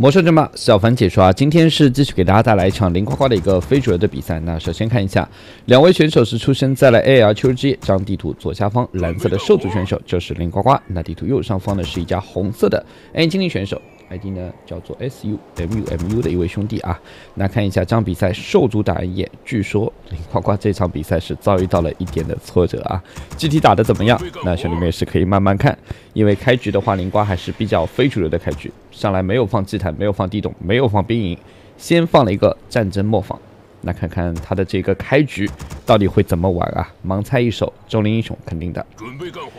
魔兽争霸，小凡解说啊，今天是继续给大家带来一场零呱呱的一个非主流的比赛。那首先看一下，两位选手是出生在了 AL 秋之夜。这张地图左下方蓝色的兽族选手就是零呱呱，那地图右上方呢是一家红色的 N 精灵选手。ID 呢叫做 SUMUMU 的一位兄弟啊，那看一下这场比赛兽族打暗夜，据说林呱呱这场比赛是遭遇到了一点的挫折啊，具体打的怎么样？那兄弟们也是可以慢慢看，因为开局的话，林瓜还是比较非主流的开局，上来没有放祭坛，没有放地洞，没有放兵营，先放了一个战争磨坊，那看看他的这个开局到底会怎么玩啊？盲猜一手，中林英雄肯定的。准备干活。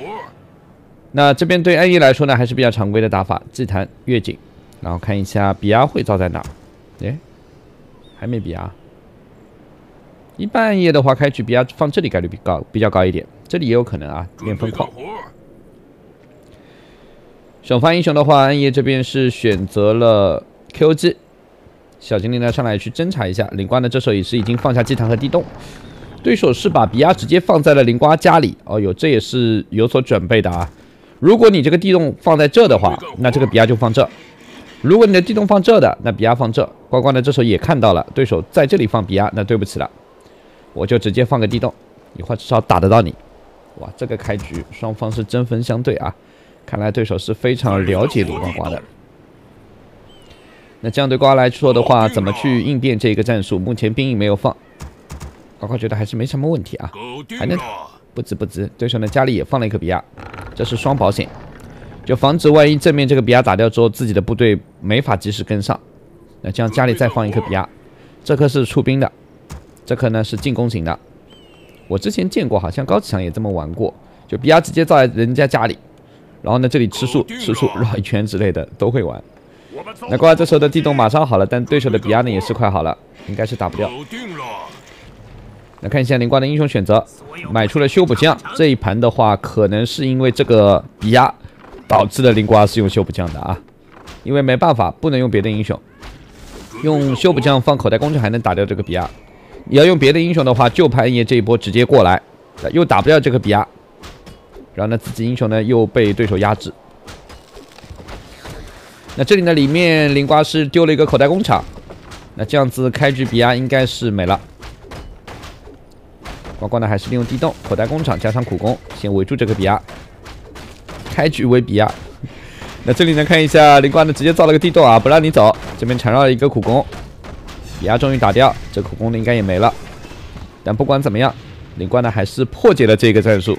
那这边对安逸来说呢，还是比较常规的打法，祭坛越井，然后看一下比亚会造在哪？哎，还没比亚。一半夜的话，开局比亚放这里概率比高，比较高一点，这里也有可能啊，练疯狂。首发英雄的话，暗夜这边是选择了 QG，小精灵呢上来去侦查一下，灵瓜呢这时候也是已经放下祭坛和地洞。对手是把比亚直接放在了灵瓜家里，哦哟，这也是有所准备的啊。如果你这个地洞放在这的话，那这个比亚就放这；如果你的地洞放这的，那比亚放这。呱呱呢，这时候也看到了对手在这里放比亚，那对不起了，我就直接放个地洞，一会儿至少打得到你。哇，这个开局双方是针锋相对啊，看来对手是非常了解鲁呱呱的。那这样对呱来说的话，怎么去应变这个战术？目前兵营没有放，呱呱觉得还是没什么问题啊，还能不值不值？对手呢家里也放了一个比亚。这是双保险，就防止万一正面这个比亚打掉之后，自己的部队没法及时跟上。那这样家里再放一颗比亚，这颗是出兵的，这颗呢是进攻型的。我之前见过，好像高启强也这么玩过，就比亚直接造在人家家里，然后呢这里吃树吃树绕一圈之类的都会玩。那怪这时候的地洞马上好了，但对手的比亚呢也是快好了，应该是打不掉。来看一下灵光的英雄选择，买出了修补匠。这一盘的话，可能是因为这个比亚导致了灵瓜是用修补匠的啊，因为没办法，不能用别的英雄，用修补匠放口袋工具还能打掉这个比亚。你要用别的英雄的话，就怕暗夜这一波直接过来，又打不掉这个比亚，然后呢，自己英雄呢又被对手压制。那这里呢，里面灵瓜是丢了一个口袋工厂，那这样子开局比亚应该是没了。呱呱呢，还是利用地洞、口袋工厂加上苦工，先围住这个比亚，开局为比亚。那这里呢，看一下灵瓜呢，直接造了个地洞啊，不让你走。这边缠绕了一个苦工，比亚终于打掉，这苦工呢应该也没了。但不管怎么样，灵瓜呢还是破解了这个战术。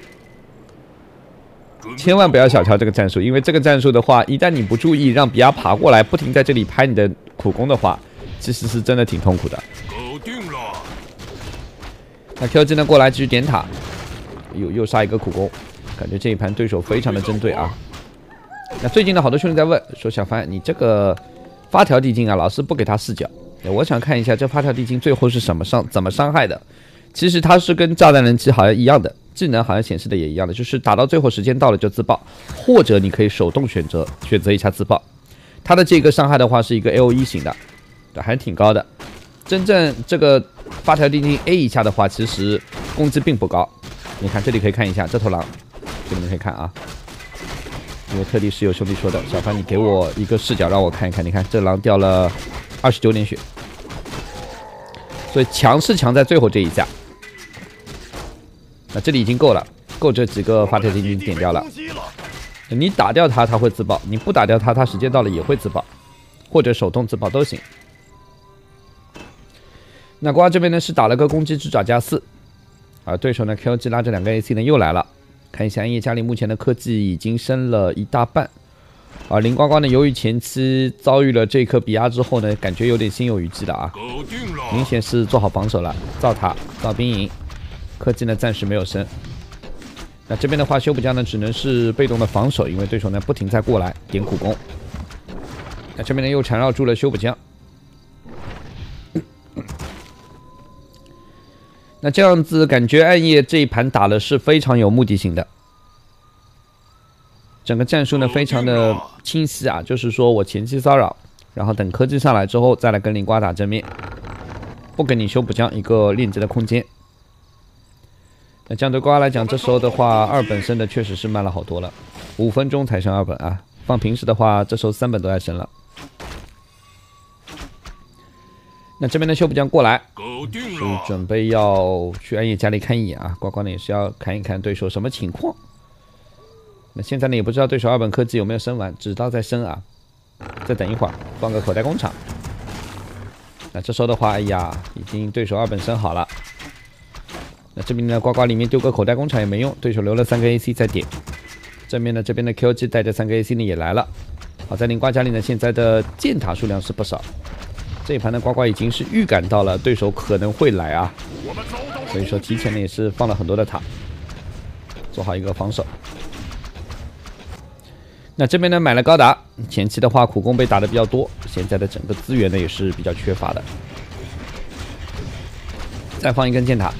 千万不要小瞧这个战术，因为这个战术的话，一旦你不注意，让比亚爬过来，不停在这里拍你的苦工的话，其实是真的挺痛苦的。搞定了那 Q 技能过来继续点塔，又又杀一个苦工，感觉这一盘对手非常的针对啊。那最近呢，好多兄弟在问说，小凡你这个发条地精啊，老是不给他视角。我想看一下这发条地精最后是什么伤，怎么伤害的？其实它是跟炸弹人机好像一样的，技能好像显示的也一样的，就是打到最后时间到了就自爆，或者你可以手动选择选择一下自爆。它的这个伤害的话是一个 L 一型的，对，还是挺高的。真正这个。发条地精 A 一下的话，其实攻击并不高。你看这里可以看一下这头狼，这里面可以看啊。因为特地是有兄弟说的，小凡你给我一个视角让我看一看。你看这狼掉了二十九点血，所以强是强在最后这一下。那这里已经够了，够这几个发条地精点掉了。你打掉他他会自爆；你不打掉他他时间到了也会自爆，或者手动自爆都行。那瓜这边呢是打了个攻击之爪加四，而对手呢 KOG 拉着两个 AC 呢又来了。看一下暗夜家里目前的科技已经升了一大半，而林呱呱呢由于前期遭遇了这颗比亚之后呢，感觉有点心有余悸的啊，明显是做好防守了，造塔造兵营，科技呢暂时没有升。那这边的话修补匠呢只能是被动的防守，因为对手呢不停在过来点苦攻。那这边呢又缠绕住了修补匠。那这样子感觉暗夜这一盘打的是非常有目的性的，整个战术呢非常的清晰啊，就是说我前期骚扰，然后等科技上来之后再来跟灵瓜打正面，不给你修补将一个链接的空间。那这样对瓜来讲，这时候的话二本升的确实是慢了好多了，五分钟才升二本啊，放平时的话这时候三本都要升了。那这边的修补匠过来，是准备要去暗夜家里看一眼啊。呱呱呢也是要看一看对手什么情况。那现在呢也不知道对手二本科技有没有升完，知道在升啊。再等一会儿，放个口袋工厂。那这时候的话，哎呀，已经对手二本升好了。那这边呢，呱呱里面丢个口袋工厂也没用，对手留了三个 AC 在点。正面呢，这边的 QG 带着三个 AC 呢也来了。好在灵瓜家里呢，现在的箭塔数量是不少。这盘的呱呱已经是预感到了对手可能会来啊，所以说提前呢也是放了很多的塔，做好一个防守。那这边呢买了高达，前期的话苦工被打的比较多，现在的整个资源呢也是比较缺乏的。再放一根箭塔。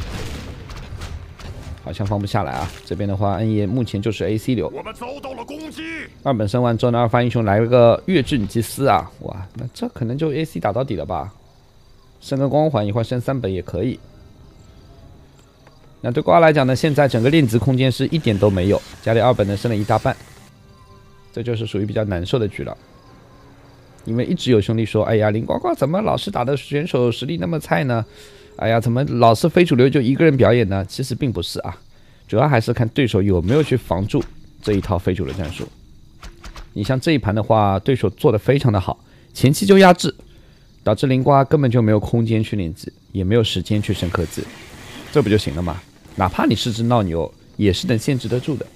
好像放不下来啊！这边的话，恩爷目前就是 AC 流。我们遭到了攻击。二本升完之后呢，二发英雄来了个月之女祭司啊！哇，那这可能就 AC 打到底了吧？升个光环，一会儿升三本也可以。那对瓜来讲呢，现在整个链子空间是一点都没有，家里二本呢升了一大半，这就是属于比较难受的局了。因为一直有兄弟说：“哎呀，林呱呱怎么老是打的选手实力那么菜呢？”哎呀，怎么老是非主流就一个人表演呢？其实并不是啊，主要还是看对手有没有去防住这一套非主流战术。你像这一盘的话，对手做的非常的好，前期就压制，导致灵瓜根本就没有空间去练级，也没有时间去升科技，这不就行了吗？哪怕你是只闹牛，也是能限制得住的。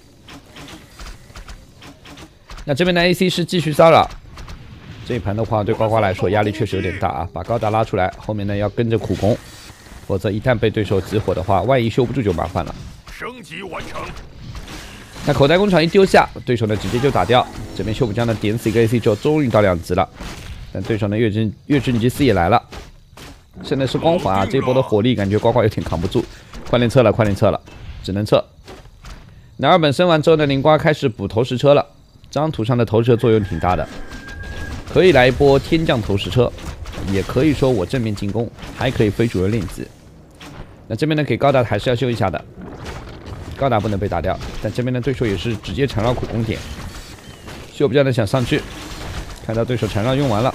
那这边的 AC 是继续骚扰，这一盘的话对呱呱来说压力确实有点大啊，把高达拉出来，后面呢要跟着苦攻。否则一旦被对手集火的话，万一修不住就麻烦了。升级完成。那口袋工厂一丢下，对手呢直接就打掉。这边修补匠呢点死一个 AC 之后，终于到两级了。但对手呢月之月之女祭司也来了。现在是光环啊，这波的火力感觉呱呱有点扛不住。快点撤了，快点撤了，只能撤。那二本升完之后呢，灵瓜开始补投石车了。这张图上的投石车作用挺大的，可以来一波天降投石车。也可以说我正面进攻，还可以非主流链子。那这边呢，给高达还是要修一下的，高达不能被打掉。但这边的对手也是直接缠绕苦攻点，修不掉的想上去，看到对手缠绕用完了，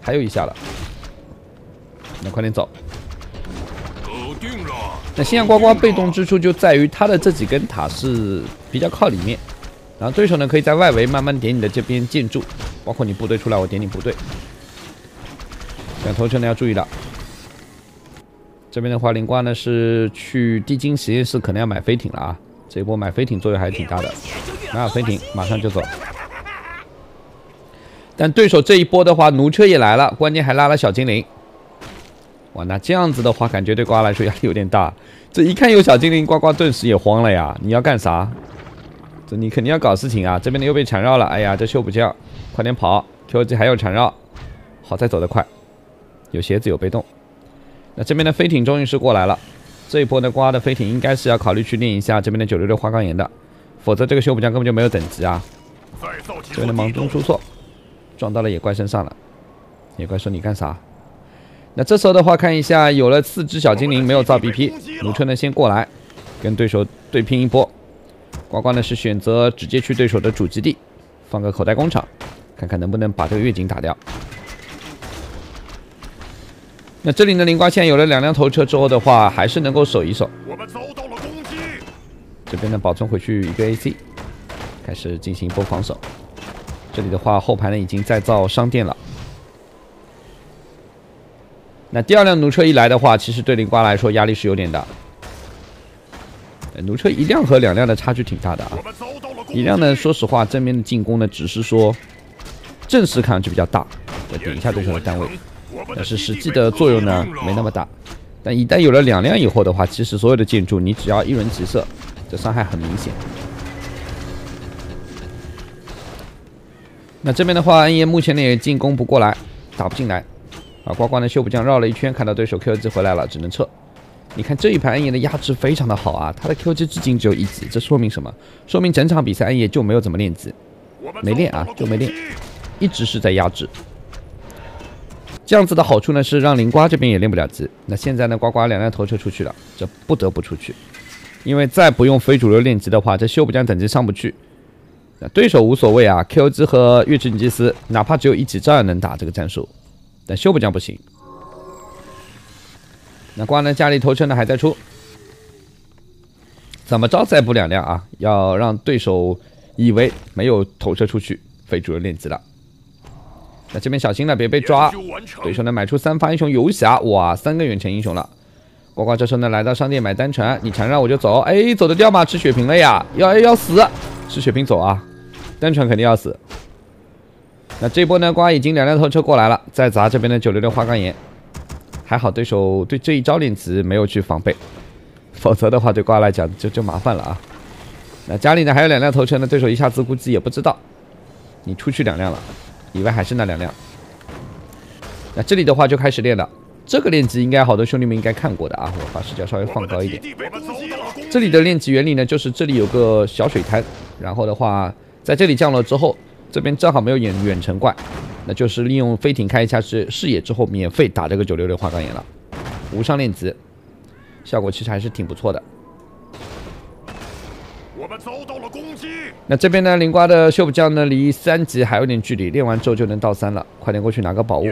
还有一下了，那快点走。搞定了。那星阳呱呱被动之处就在于它的这几根塔是比较靠里面，然后对手呢可以在外围慢慢点你的这边建筑，包括你部队出来，我点你部队。想投车呢要注意了，这边的话，灵瓜呢是去地精实验室，可能要买飞艇了啊！这一波买飞艇作用还是挺大的，买好飞艇马上就走。但对手这一波的话，弩车也来了，关键还拉了小精灵。哇，那这样子的话，感觉对瓜来说压力有点大。这一看有小精灵，呱呱顿时也慌了呀！你要干啥？这你肯定要搞事情啊！这边的又被缠绕了，哎呀，这修补匠快点跑！QG 还要缠绕，好在走得快。有鞋子有被动，那这边的飞艇终于是过来了。这一波的瓜的飞艇应该是要考虑去练一下这边的九六六花岗岩的，否则这个修补匠根本就没有等级啊。这边的盲中出错，撞到了野怪身上了。野怪说你干啥？那这时候的话看一下，有了四只小精灵没有造 BP，弩车呢先过来跟对手对拼一波。呱呱呢是选择直接去对手的主基地，放个口袋工厂，看看能不能把这个月景打掉。那这里的灵瓜现在有了两辆头车之后的话，还是能够守一守。我们遭到了攻击。这边呢，保存回去一个 AC，开始进行一波防守。这里的话，后排呢已经在造商店了。那第二辆弩车一来的话，其实对灵瓜来说压力是有点大。弩车一辆和两辆的差距挺大的啊。一辆呢，说实话，正面的进攻呢，只是说阵势看上去比较大，要点一下对手的单位。但是实际的作用呢，没那么大。但一旦有了两辆以后的话，其实所有的建筑你只要一轮急射，这伤害很明显。那这边的话，恩爷目前呢也进攻不过来，打不进来。啊，呱呱呢修补匠绕了一圈，看到对手 QG 回来了，只能撤。你看这一盘恩爷的压制非常的好啊，他的 QG 至今只有一级，这说明什么？说明整场比赛恩爷就没有怎么练级，没练啊，就没练，一直是在压制。这样子的好处呢，是让灵瓜这边也练不了级。那现在呢，呱呱两辆头车出去了，这不得不出去，因为再不用非主流练级的话，这修补匠等级上不去。那对手无所谓啊，QG 和月之女祭司，哪怕只有一级照样能打这个战术，但修补匠不行。那瓜呢？家里头车呢还在出，怎么着再补两辆啊？要让对手以为没有投射出去，非主流练级了。那这边小心了，别被抓。对手呢买出三发英雄游侠，哇，三个远程英雄了。呱呱这时候呢来到商店买单船，你缠绕我就走，哎，走得掉吗？吃血瓶了呀，要要死，吃血瓶走啊，单船肯定要死。那这波呢，瓜已经两辆头车过来了，再砸这边的九六六花岗岩。还好对手对这一招链子没有去防备，否则的话对瓜来讲就就麻烦了啊。那家里呢还有两辆头车呢，对手一下子估计也不知道，你出去两辆了，以为还是那两辆。那这里的话就开始练了，这个练级应该好多兄弟们应该看过的啊，我把视角稍微放高一点。这里的练级原理呢，就是这里有个小水滩，然后的话在这里降落之后，这边正好没有远远程怪。那就是利用飞艇开一下视视野之后，免费打这个九六六花岗岩了，无伤练级，效果其实还是挺不错的。那这边呢，灵瓜的修补匠呢，离三级还有点距离，练完之后就能到三了，快点过去拿个宝物。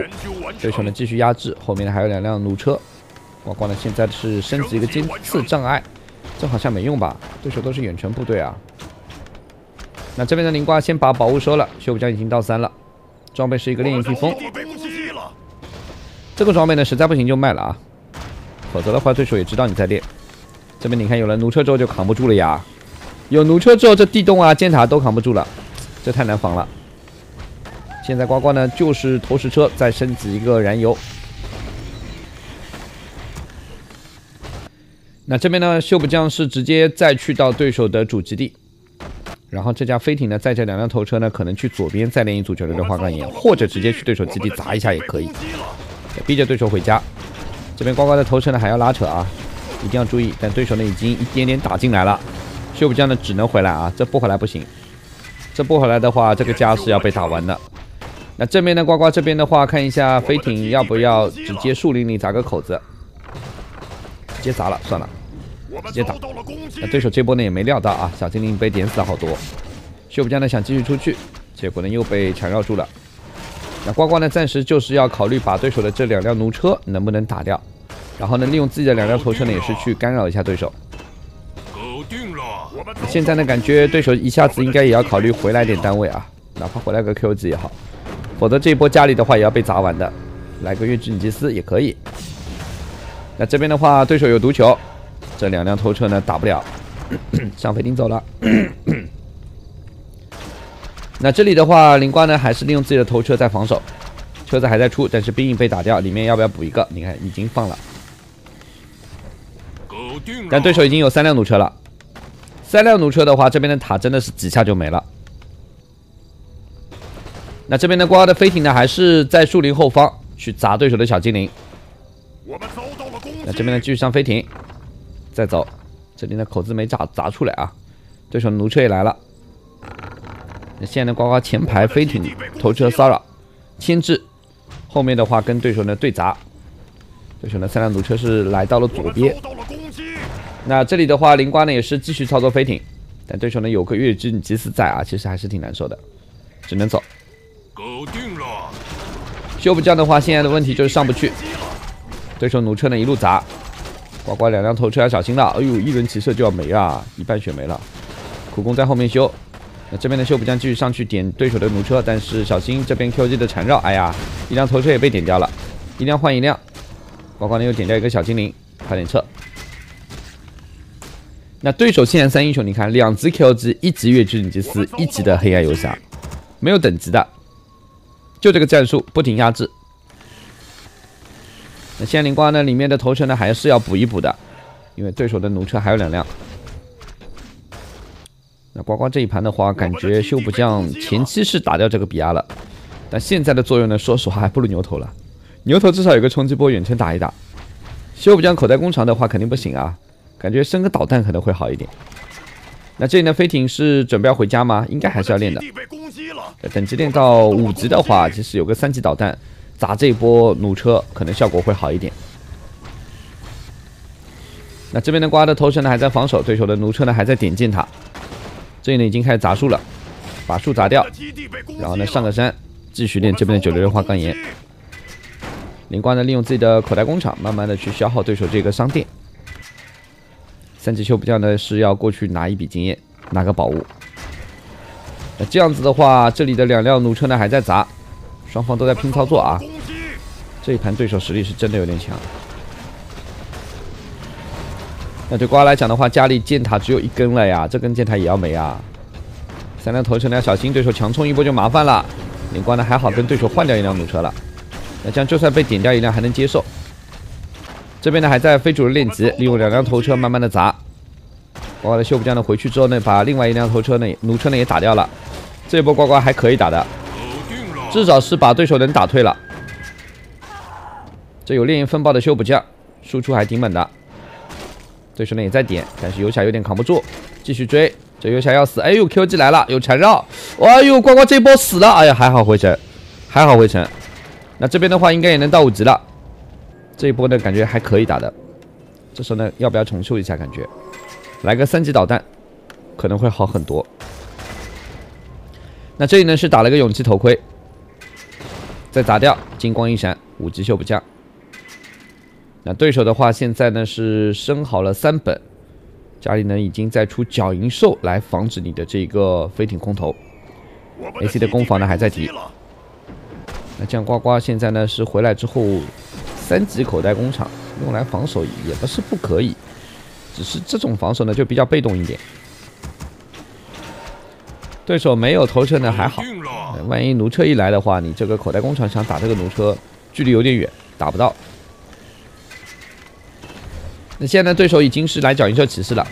对手呢继续压制，后面呢还有两辆弩车。呱呱呢现在是升级一个尖刺障碍，这好像没用吧？对手都是远程部队啊。那这边的灵瓜先把宝物收了，修补匠已经到三了。装备是一个炼狱披风，这个装备呢实在不行就卖了啊，否则的话对手也知道你在练。这边你看有了弩车之后就扛不住了呀，有弩车之后这地洞啊箭塔都扛不住了，这太难防了。现在呱呱呢就是投石车再升级一个燃油，那这边呢修补匠是直接再去到对手的主基地。然后这架飞艇呢，载着两辆头车呢，可能去左边再练一组九六六花岗岩，或者直接去对手基地砸一下也可以，逼着对手回家。这边呱呱的头车呢还要拉扯啊，一定要注意。但对手呢已经一点点打进来了，修补匠呢只能回来啊，这不回来不行，这不回来的话，这个家是要被打完的。那正面的呱呱这边的话，看一下飞艇要不要直接树林里砸个口子，直接砸了算了。直接打，那对手这波呢也没料到啊，小精灵被点死了好多。修补匠呢想继续出去，结果呢又被缠绕住了。那呱呱呢暂时就是要考虑把对手的这两辆弩车能不能打掉，然后呢利用自己的两辆头车呢也是去干扰一下对手。现在呢感觉对手一下子应该也要考虑回来点单位啊，哪怕回来个 Q 级也好，否则这一波家里的话也要被砸完的。来个月之女祭司也可以。那这边的话对手有毒球。这两辆头车呢打不了，上飞艇走了。那这里的话，灵瓜呢还是利用自己的头车在防守，车子还在出，但是兵营被打掉，里面要不要补一个？你看已经放了，但对手已经有三辆弩车了，三辆弩车的话，这边的塔真的是几下就没了。那这边的瓜的飞艇呢，还是在树林后方去砸对手的小精灵。那这边呢继续上飞艇。再走，这里的口子没砸砸出来啊！对手弩车也来了。那现在呱呱前排飞艇头车骚扰牵制，后面的话跟对手呢对砸。对手呢三辆弩车是来到了左边。那这里的话，灵瓜呢也是继续操作飞艇，但对手呢有个月之女祭司在啊，其实还是挺难受的，只能走。搞定了。修补匠的话，现在的问题就是上不去。对手弩车呢一路砸。呱呱，两辆头车要小心了！哎呦，一轮齐射就要没啊，一半血没了。苦工在后面修，那这边的修补匠继续上去点对手的弩车，但是小心这边 QG 的缠绕。哎呀，一辆头车也被点掉了，一辆换一辆。呱呱呢又点掉一个小精灵，快点撤。那对手现在三英雄，你看两级 QG，一级月之女祭司，一级的黑暗游侠，没有等级的，就这个战术，不停压制。那仙灵瓜呢？里面的头车呢，还是要补一补的，因为对手的弩车还有两辆。那呱呱这一盘的话，感觉修补匠前期是打掉这个比亚了，但现在的作用呢，说实话还不如牛头了。牛头至少有个冲击波，远程打一打。修补匠口袋工厂的话肯定不行啊，感觉升个导弹可能会好一点。那这里的飞艇是准备要回家吗？应该还是要练的。等级练到五级的话，其实有个三级导弹。砸这一波弩车可能效果会好一点。那这边的瓜的头绳呢还在防守，对手的弩车呢还在点箭塔。这里呢已经开始砸树了，把树砸掉，然后呢上个山继续练这边的九六六花岗岩。灵瓜呢，利用自己的口袋工厂，慢慢的去消耗对手这个商店。三级修补匠呢是要过去拿一笔经验，拿个宝物。那这样子的话，这里的两辆弩车呢还在砸，双方都在拼操作啊。这一盘对手实力是真的有点强。那对瓜来讲的话，家里箭塔只有一根了呀，这根箭塔也要没啊。三辆头车呢要小心，对手强冲一波就麻烦了。灵光呢还好跟对手换掉一辆弩车了。那这样就算被点掉一辆还能接受。这边呢还在非主流练级，利用两辆头车慢慢的砸。呱呱的修补匠呢回去之后呢，把另外一辆头车呢弩车呢也打掉了。这一波呱呱还可以打的，至少是把对手能打退了。这有烈焰风暴的修补匠，输出还挺猛的。对手呢也在点，但是游侠有点扛不住，继续追。这游侠要死，哎呦 Q 技来了，有缠绕。哎呦呱呱这波死了，哎呀还好回城，还好回城。那这边的话应该也能到五级了，这一波呢感觉还可以打的，这时候呢要不要重修一下？感觉来个三级导弹可能会好很多。那这里呢是打了个勇气头盔，再砸掉金光一闪，五级修补匠。那对手的话现在呢是升好了三本，家里呢已经在出角银兽来防止你的这个飞艇空投，AC 的攻防呢还在提。那这样呱呱现在呢是回来之后，三级口袋工厂用来防守也不是不可以，只是这种防守呢就比较被动一点。对手没有头车呢还好，万一弩车一来的话，你这个口袋工厂想打这个弩车，距离有点远，打不到。那现在对手已经是来角银兽骑士了，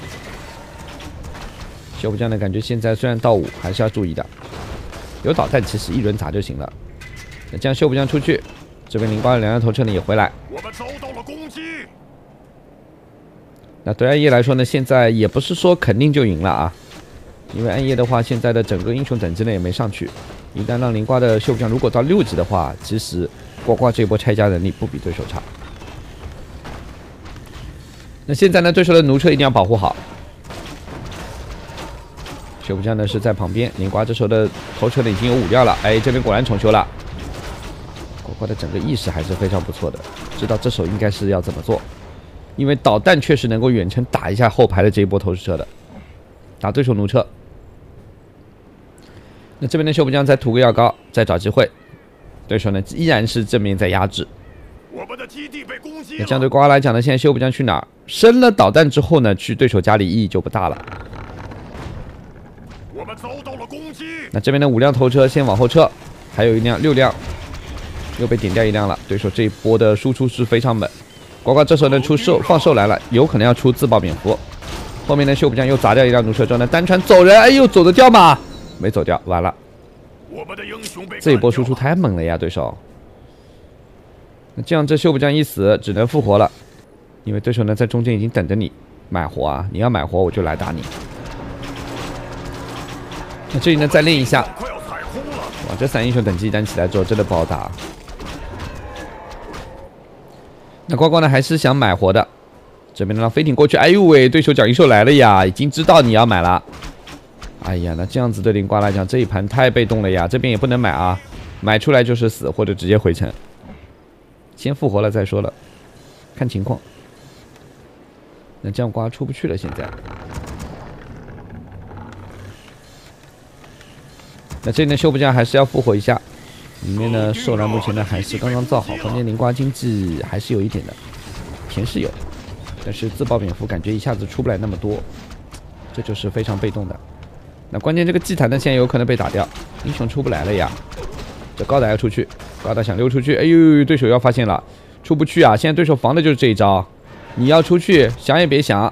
修补匠呢感觉现在虽然到五，还是要注意的，有导弹其实一轮砸就行了。那这样修补匠出去，这边灵光的两辆头车呢也回来。我们遭到了攻击。那对暗夜来说呢，现在也不是说肯定就赢了啊，因为暗夜的话，现在的整个英雄等级呢也没上去。一旦让灵瓜的修补匠如果到六级的话，其实呱呱这波拆家能力不比对手差。那现在呢，对手的弩车一定要保护好。修补匠呢是在旁边，灵瓜这时候的头车呢已经有五辆了，哎，这边果然重修了。我的整个意识还是非常不错的，知道这手应该是要怎么做，因为导弹确实能够远程打一下后排的这一波投石车的，打对手弩车。那这边的修补匠再涂个药膏，再找机会，对手呢依然是正面在压制。我们的基地被攻击。那这样对瓜来讲呢，现在修补匠去哪儿？升了导弹之后呢，去对手家里意义就不大了。我们遭到了攻击。那这边的五辆头车先往后撤，还有一辆六辆。又被点掉一辆了，对手这一波的输出是非常猛。呱呱这时候呢出兽放兽来了，有可能要出自爆蝙蝠。后面的修补匠又砸掉一辆弩车之后呢单船走人，哎呦走得掉吗？没走掉，完了。我们的英雄被这一波输出太猛了呀，对手。那这样这修补匠一死，只能复活了，因为对手呢在中间已经等着你买活啊，你要买活我就来打你。那这里呢再练一下。哇，这三英雄等级一旦起来之后真的不好打。那呱呱呢？还是想买活的。这边让飞艇过去。哎呦喂，对手角银兽来了呀！已经知道你要买了。哎呀，那这样子对林瓜来讲，这一盘太被动了呀。这边也不能买啊，买出来就是死，或者直接回城。先复活了再说了，看情况。那这样瓜出不去了，现在。那这里呢，修补匠还是要复活一下。里面呢，兽栏目前呢还是刚刚造好，房间灵瓜经济还是有一点的，钱是有，但是自爆蝙蝠感觉一下子出不来那么多，这就是非常被动的。那关键这个祭坛呢，现在有可能被打掉，英雄出不来了呀。这高达要出去，高达想溜出去，哎呦，对手要发现了，出不去啊！现在对手防的就是这一招，你要出去想也别想。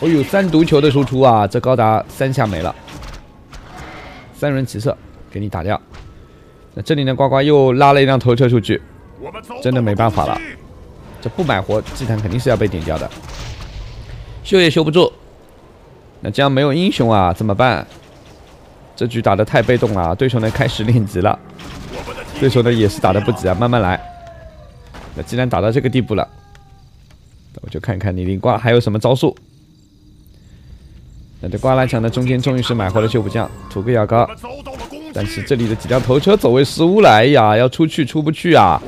哦呦，三毒球的输出啊，这高达三下没了，三轮齐射给你打掉。那这里呢？呱呱又拉了一辆头车出去，真的没办法了。这不买活，祭坛肯定是要被点掉的，修也修不住。那这样没有英雄啊，怎么办？这局打的太被动了，对手呢开始练级了，对手呢也是打的不急啊，慢慢来。那既然打到这个地步了，我就看看你灵瓜还有什么招数。那这瓜来讲呢，中间终于是买回了修补匠，涂个药膏。但是这里的几辆头车走位失误了，哎呀，要出去出不去啊！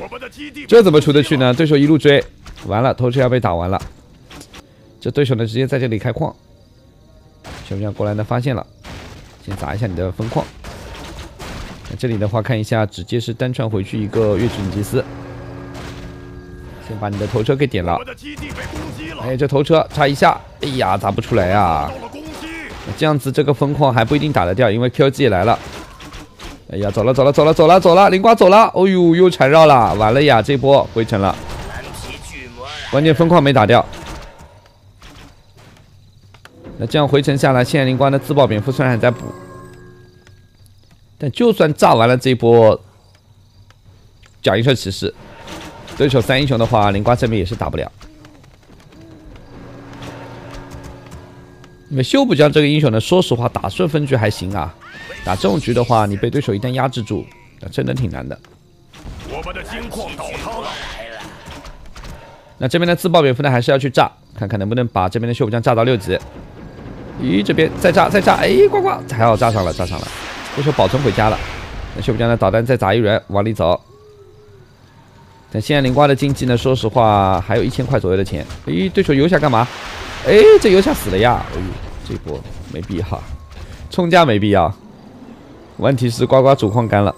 这怎么出得去呢？对手一路追，完了，头车要被打完了。这对手呢，直接在这里开矿。小兵过来呢，发现了，先砸一下你的分矿。那这里的话，看一下，直接是单串回去一个月之女祭司。先把你的头车给点了。哎，这头车差一下，哎呀，砸不出来啊！这样子这个分矿还不一定打得掉，因为 QG 也来了。哎呀，走了走了走了走了走了，灵瓜走了。哦呦，又缠绕了，完了呀，这波回城了。关键分矿没打掉。那这样回城下来，现在灵光的自爆蝙蝠虽然还在补，但就算炸完了这一波假银车骑士，对手三英雄的话，灵瓜这边也是打不了。因为修补匠这个英雄呢，说实话打顺分局还行啊，打这种局的话，你被对手一旦压制住，那真的挺难的。我们的金矿倒塌了。那这边的自爆蝙蝠呢，还是要去炸，看看能不能把这边的修补将炸到六级。咦，这边再炸再炸，哎，呱呱，还好炸上了，炸上了。对手保存回家了，那修补匠的导弹再砸一轮，往里走。但现在灵瓜的经济呢，说实话还有一千块左右的钱。哎，对手游侠干嘛？哎，这游侠死了呀！哎呦，这波没必要，冲家没必要。问题是呱呱主矿干了，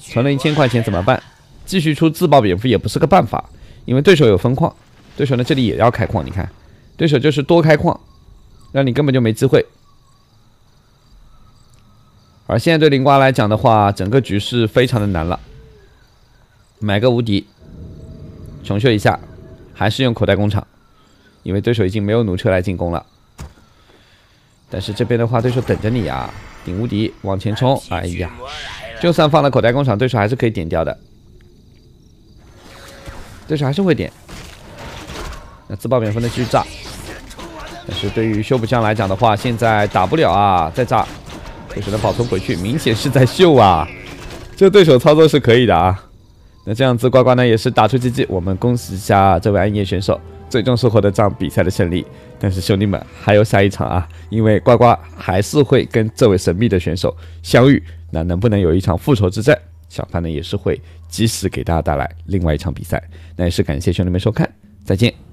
存了一千块钱怎么办？继续出自爆蝙蝠也不是个办法，因为对手有分矿，对手呢这里也要开矿，你看，对手就是多开矿。让你根本就没机会。而现在对灵瓜来讲的话，整个局势非常的难了。买个无敌，重修一下，还是用口袋工厂，因为对手已经没有弩车来进攻了。但是这边的话，对手等着你啊，顶无敌往前冲！哎呀，就算放了口袋工厂，对手还是可以点掉的。对手还是会点。那自爆免分的？继续炸。但是对于修补匠来讲的话，现在打不了啊，再炸，就只能保存回去，明显是在秀啊。这对手操作是可以的啊。那这样子呱呱呢也是打出 GG，我们恭喜一下这位暗夜选手，最终是获得这场比赛的胜利。但是兄弟们还有下一场啊，因为呱呱还是会跟这位神秘的选手相遇。那能不能有一场复仇之战？小潘呢也是会及时给大家带来另外一场比赛。那也是感谢兄弟们收看，再见。